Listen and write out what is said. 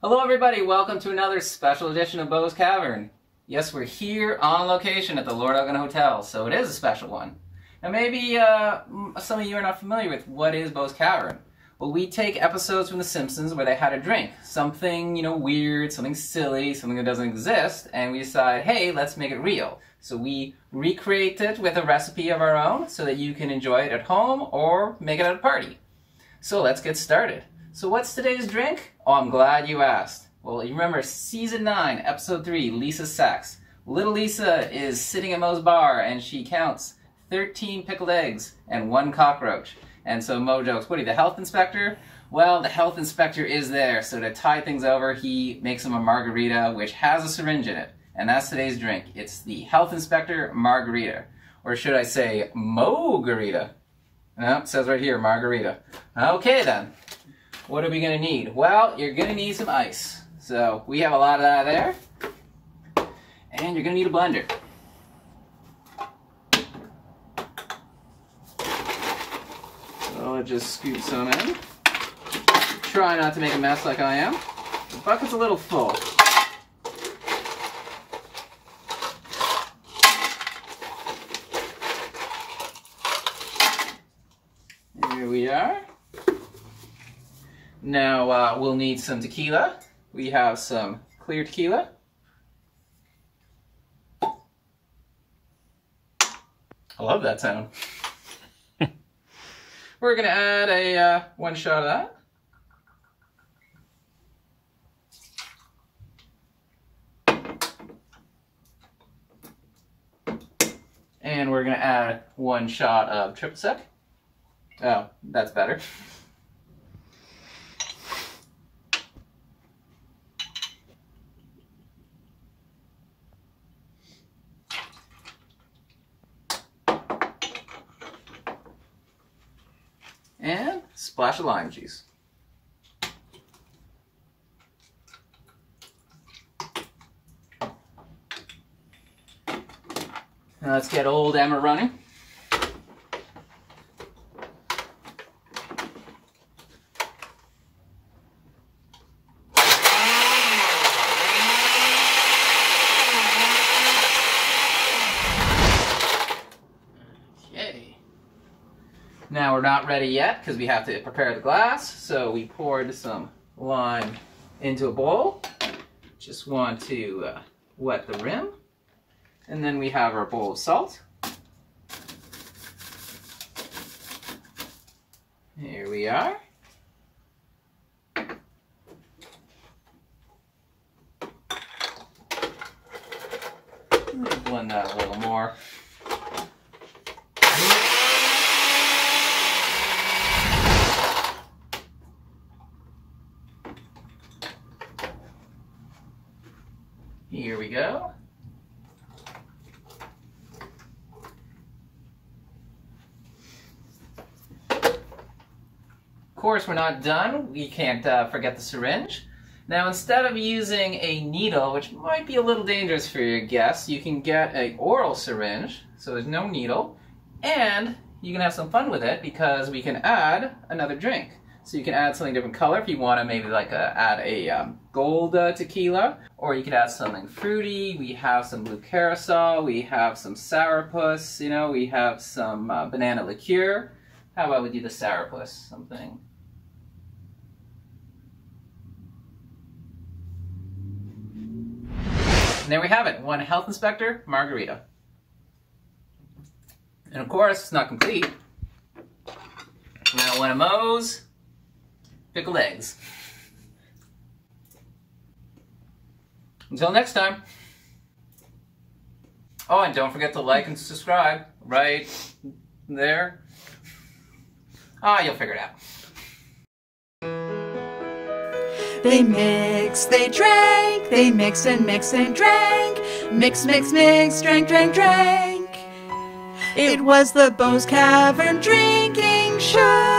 Hello everybody, welcome to another special edition of Bo's Cavern. Yes, we're here on location at the Lord Elgin Hotel, so it is a special one. Now maybe uh, some of you are not familiar with what is Bo's Cavern. Well, we take episodes from The Simpsons where they had a drink. Something, you know, weird, something silly, something that doesn't exist, and we decide, hey, let's make it real. So we recreate it with a recipe of our own so that you can enjoy it at home or make it at a party. So let's get started. So what's today's drink? Oh, I'm glad you asked. Well, you remember season 9, episode 3, Lisa's Sax. Little Lisa is sitting at Moe's bar and she counts 13 pickled eggs and one cockroach. And so Mo jokes, what are you, the health inspector? Well, the health inspector is there, so to tie things over, he makes him a margarita which has a syringe in it. And that's today's drink. It's the health inspector margarita. Or should I say, Moe-garita? No, it says right here, margarita. Okay then. What are we gonna need? Well, you're gonna need some ice. So we have a lot of that there. And you're gonna need a blender. So I'll just scoop some in. Try not to make a mess like I am. The bucket's a little full. Here we are. Now uh, we'll need some tequila. We have some clear tequila. I love that sound. We're gonna add a uh, one shot of that. And we're gonna add one shot of triple sec. Oh, that's better. And splash of lime juice. Now let's get old Emma running. Now we're not ready yet because we have to prepare the glass. So we poured some lime into a bowl. Just want to uh, wet the rim. And then we have our bowl of salt. Here we are. Blend that a little more. Here we go. Of course, we're not done. We can't uh, forget the syringe. Now, instead of using a needle, which might be a little dangerous for your guests, you can get a oral syringe, so there's no needle, and you can have some fun with it because we can add another drink. So you can add something different color if you want to maybe like a, uh, add a um, gold uh, tequila, or you could add something fruity. We have some blue curacao, we have some sourpuss, you know, we have some uh, banana liqueur. How about we do the sourpuss, something? And there we have it, one health inspector margarita. And of course, it's not complete. Now one of Moe's pickled eggs. Until next time. Oh, and don't forget to like and subscribe right there. Ah, you'll figure it out. They mix, they drank, they mix and mix and drank. Mix, mix, mix, drank, drank, drank. It was the Bo's Cavern drinking show.